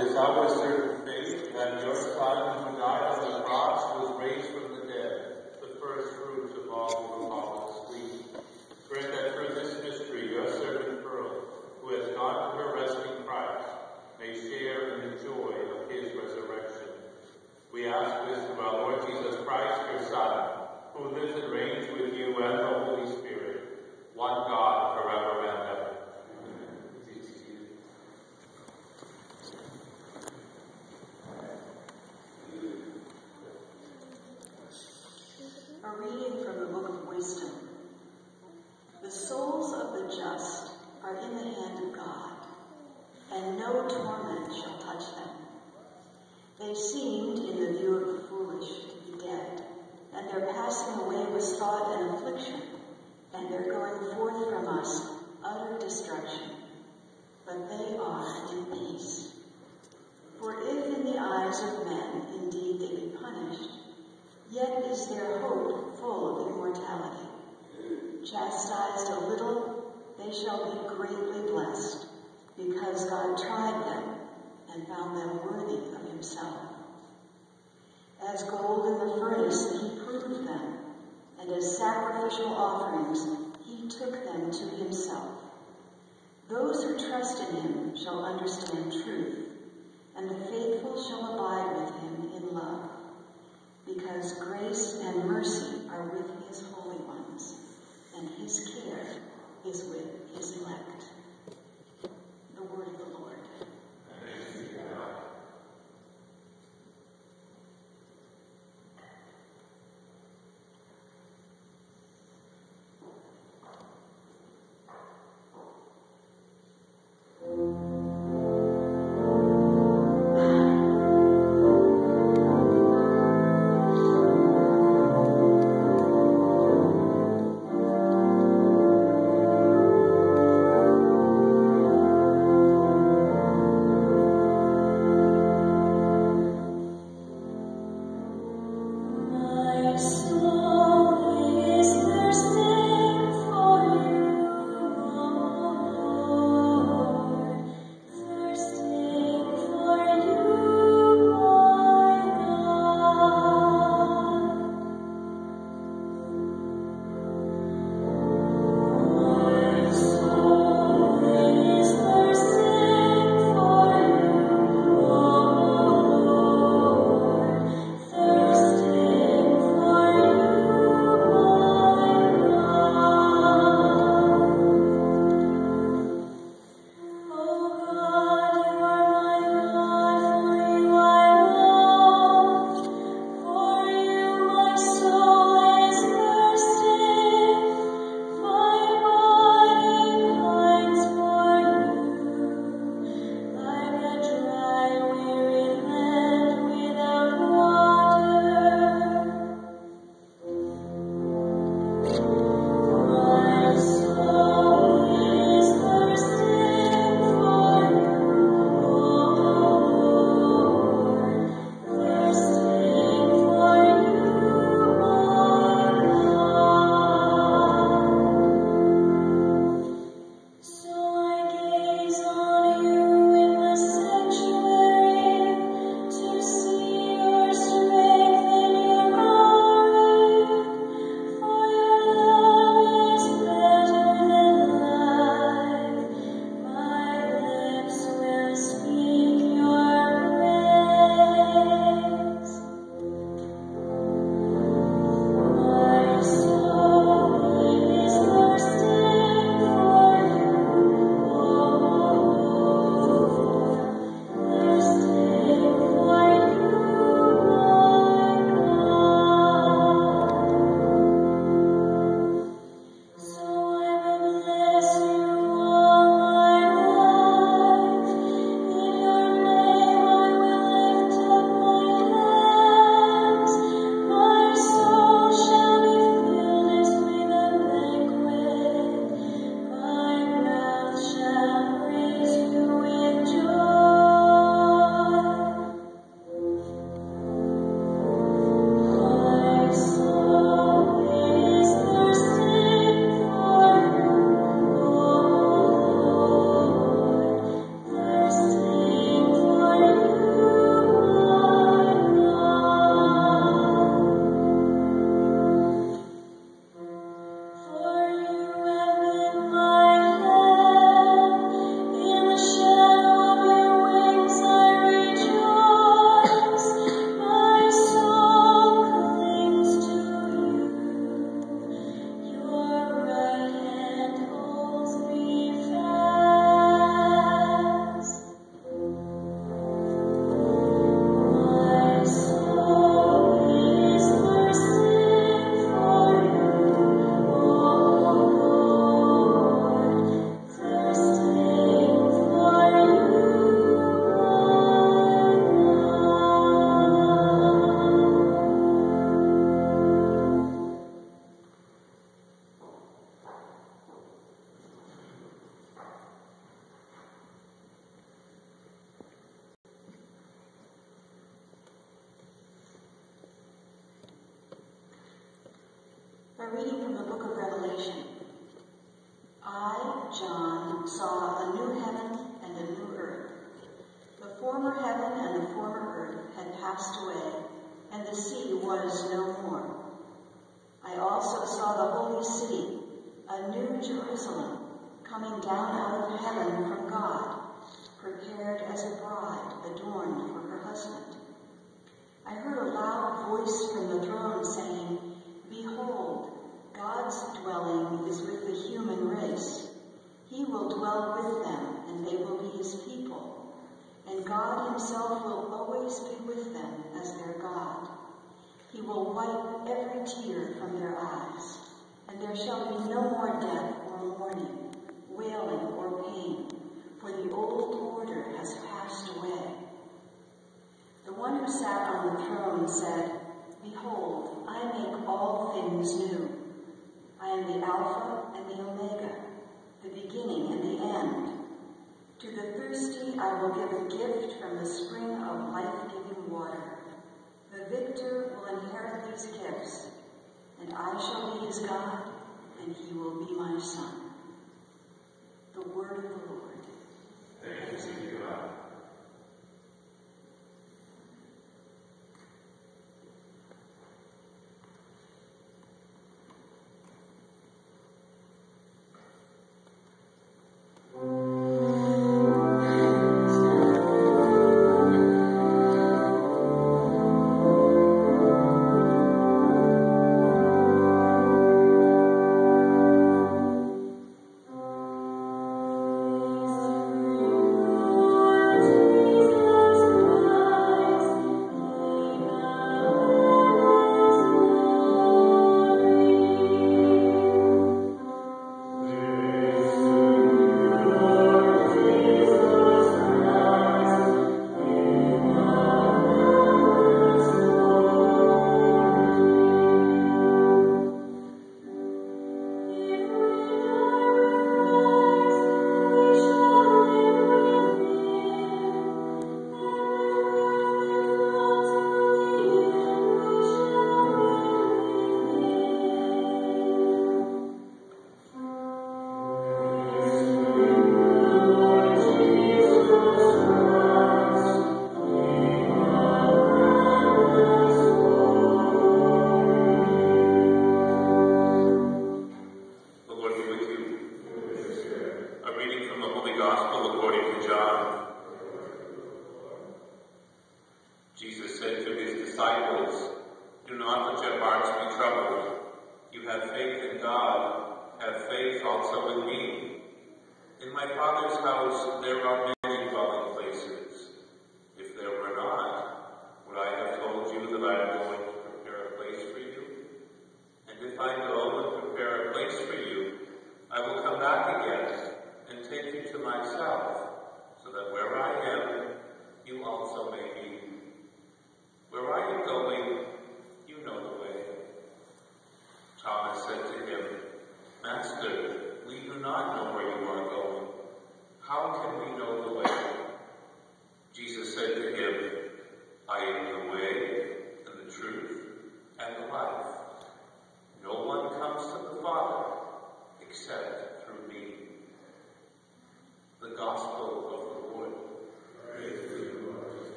your salvation faith, and your son, who God. Those who trust in him shall understand truth, and the faithful shall abide with him in love, because grace and mercy are with his holy ones, and his care is with his elect. sat on the throne said, Behold, I make all things new. I am the Alpha and the Omega, the beginning and the end. To the thirsty I will give a gift from the spring of life-giving water. The victor will inherit these gifts, and I shall be his God, and he will be my son. The word of the Lord. Thanks be to God.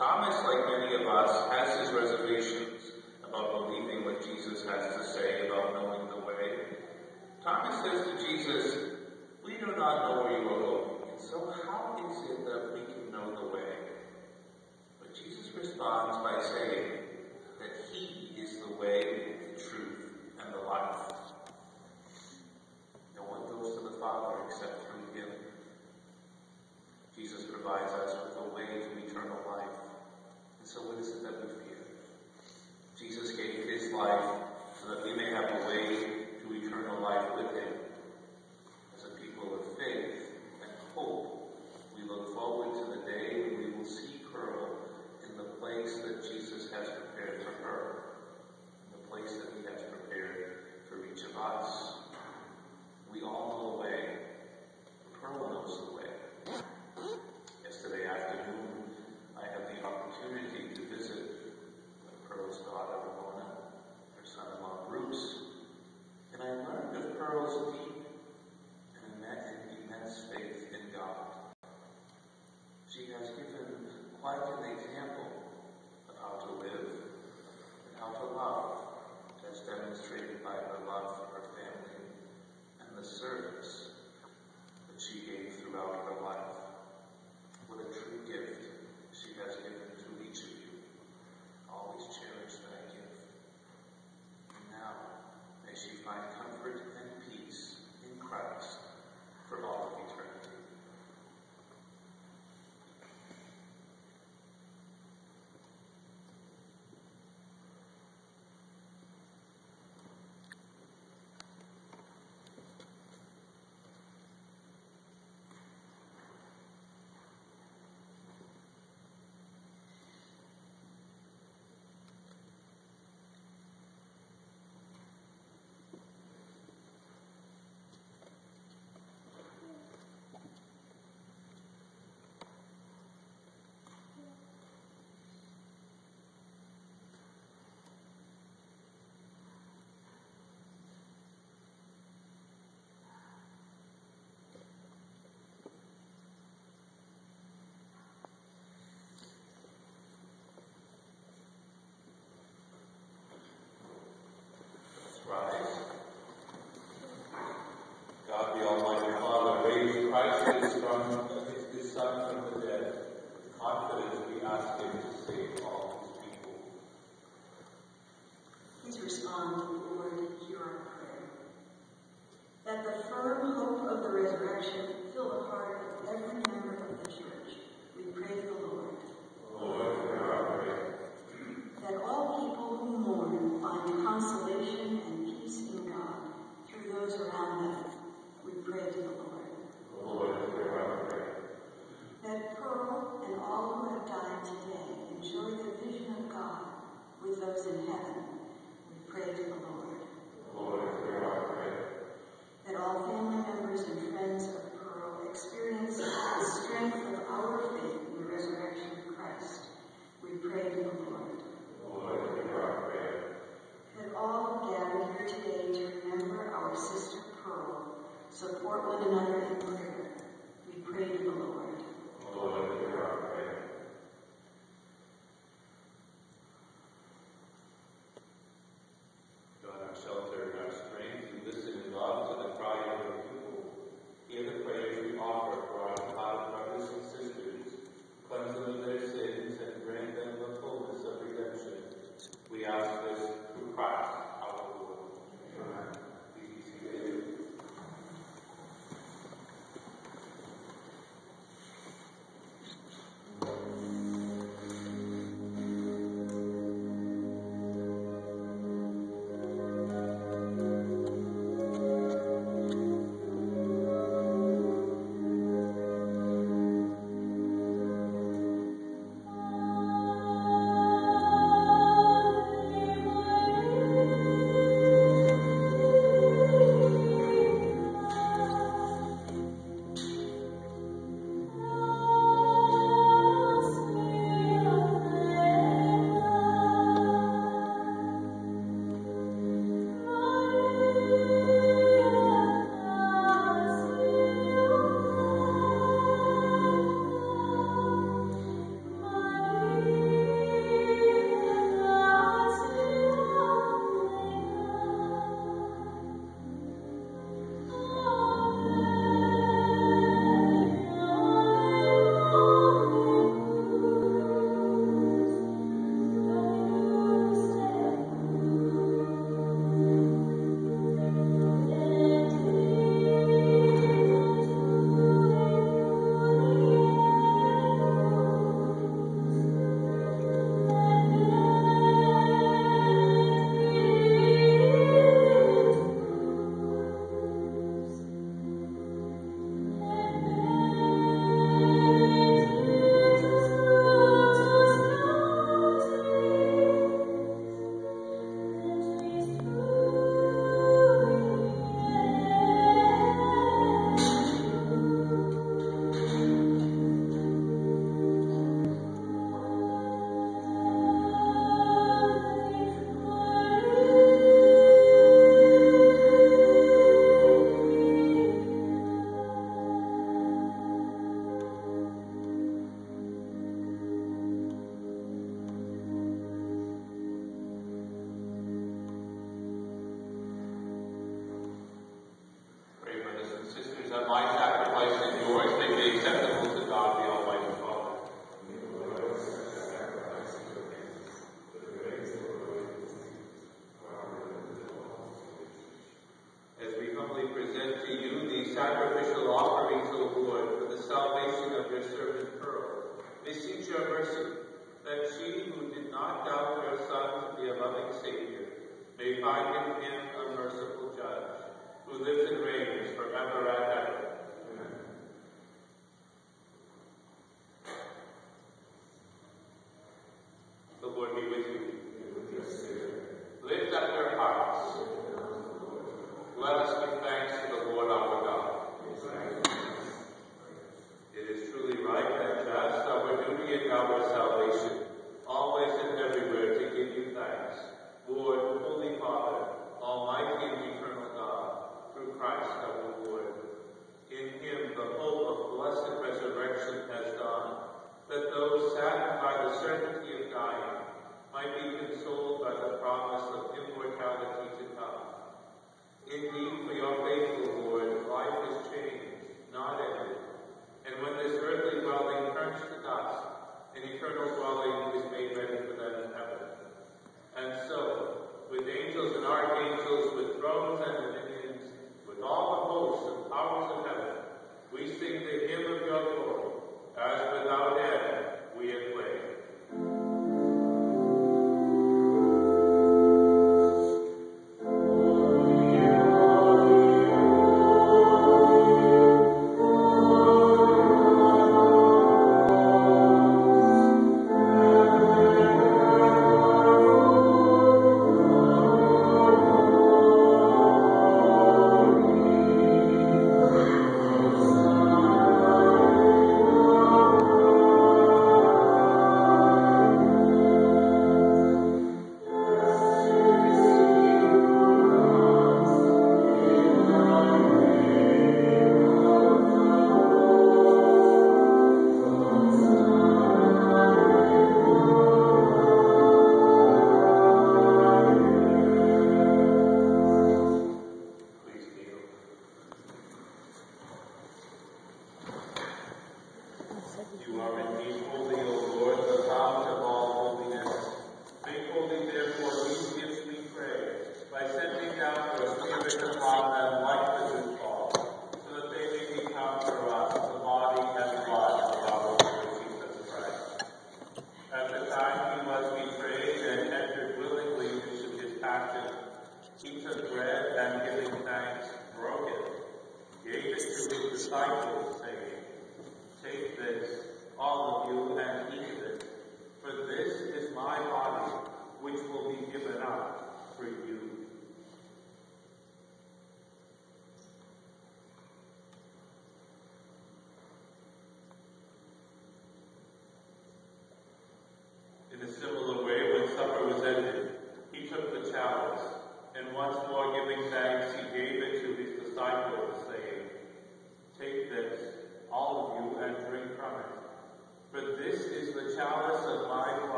Thomas, like many of us, has his reservations about believing what Jesus has to say about knowing the way. Thomas says to Jesus, We do not know where you are going, and so revives his from his son from the dead, Confidently, we ask him to save all his people. Please respond, Lord, hear our prayer. That the firm hope of the resurrection fill the heart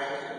right?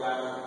Behold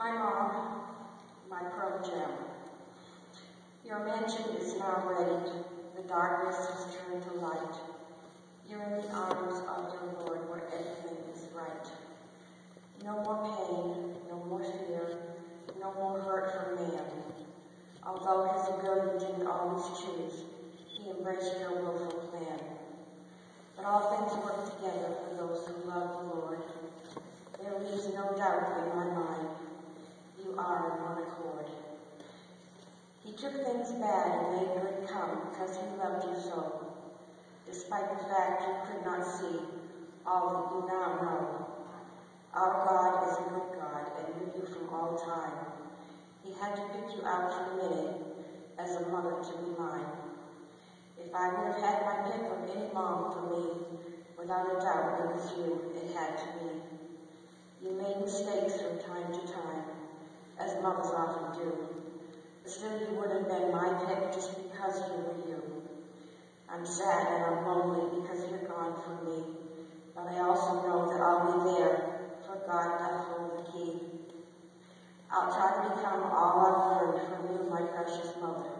My mom, my gem. Your mansion is now ready. The darkness has turned to light. You're in the arms of your Lord where everything is right. No more pain, no more fear, no more hurt from man. Although his ability didn't always choose, he embraced your willful plan. But all things work together for those who love the Lord. There leaves no doubt in my mind you are in one accord. He took things bad and made good come because he loved you so. Despite the fact you could not see all that you now know. Our God is a good God and knew you from all time. He had to pick you out a minute as a mother to be mine. If I would have had my pick of any mom for me, without a doubt it was you, it had to be. You made mistakes from time to time, as mothers often do. Still, you would have been my pick just because you were you. I'm sad and I'm lonely because you're gone from me, but I also know that I'll be there, for God doth hold the key. I'll try to become all I've learned from you, my precious mother,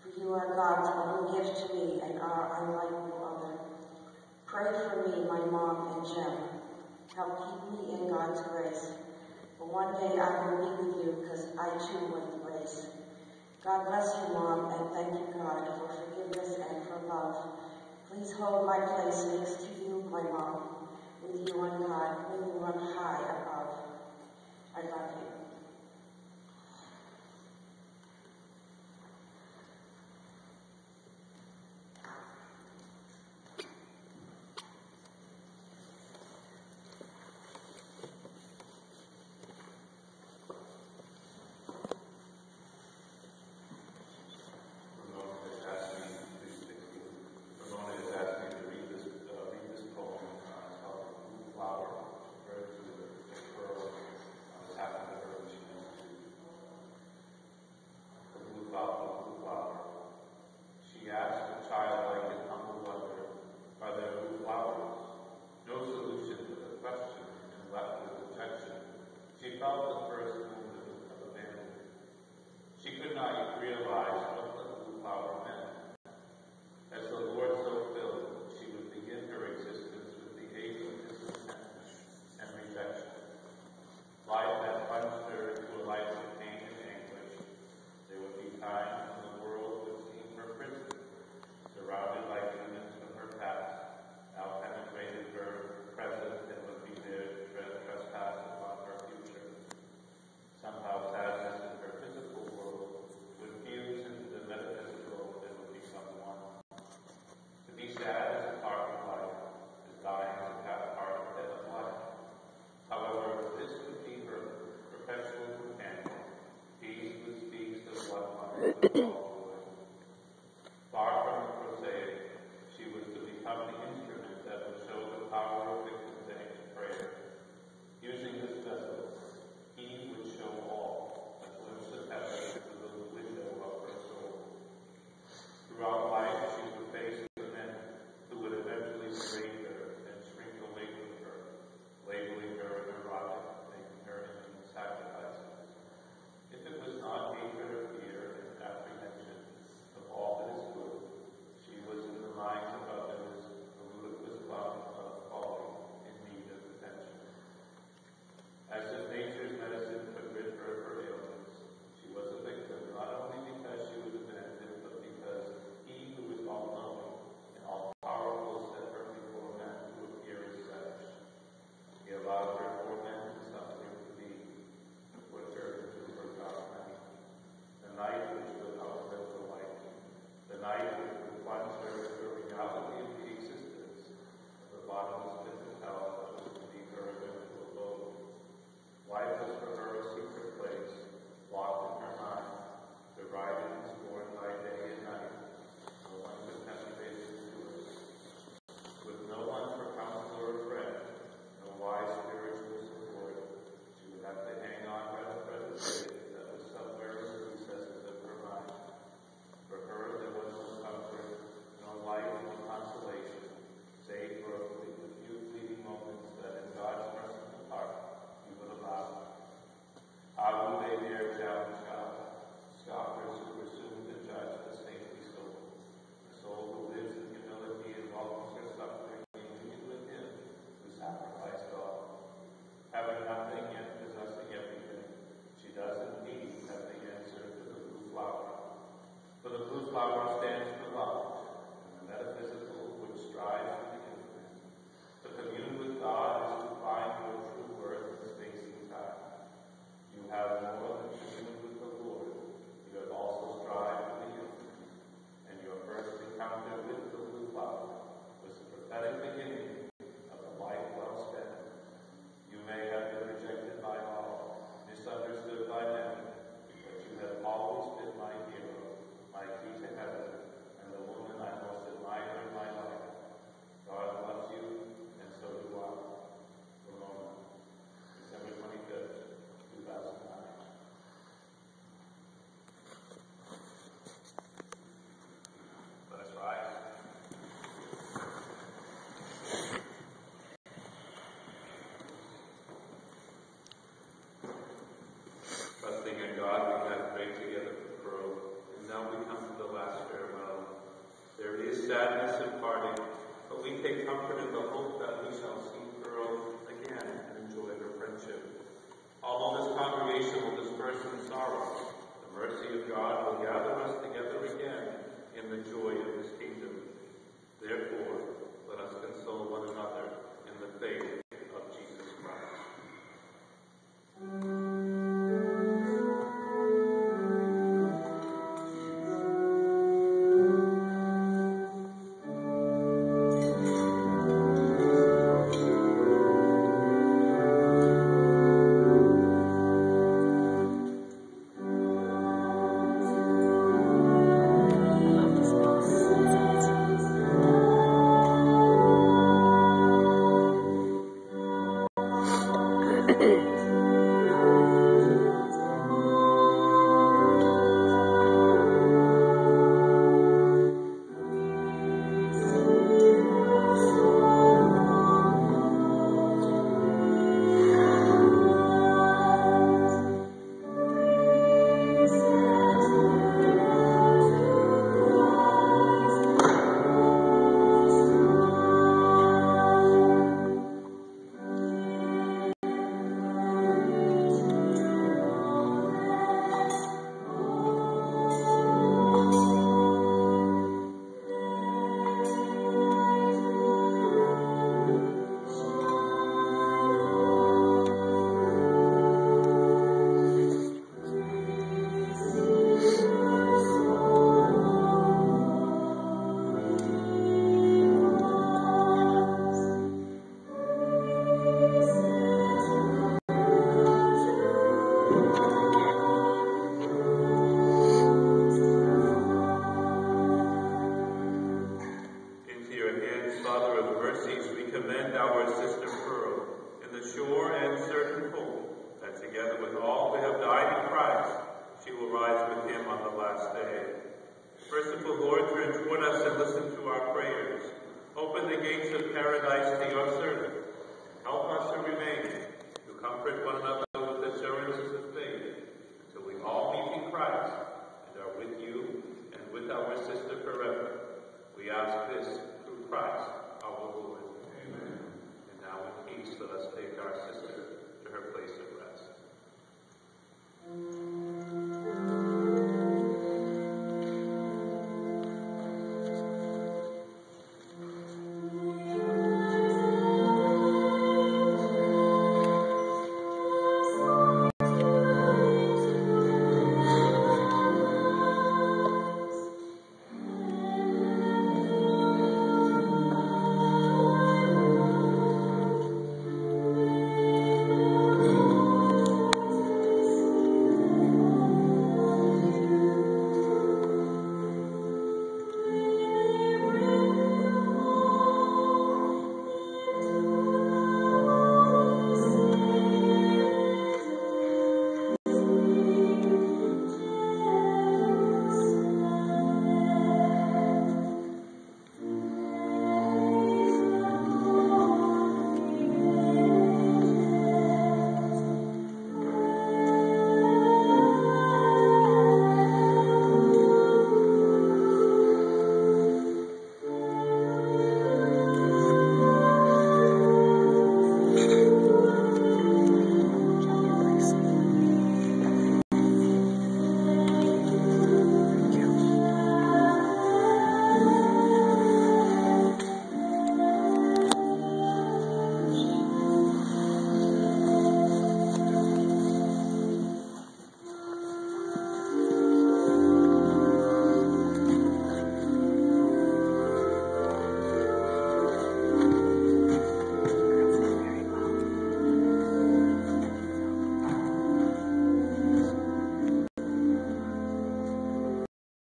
for you are God's only gift to me and are unlike no other. Pray for me, my mom and gem. Help keep me in God's grace. For one day I will be with you because I too the race. God bless you, Mom, and thank you, God, for forgiveness and for love. Please hold my place next to you, my Mom, with you on God, when you run high above. I love you.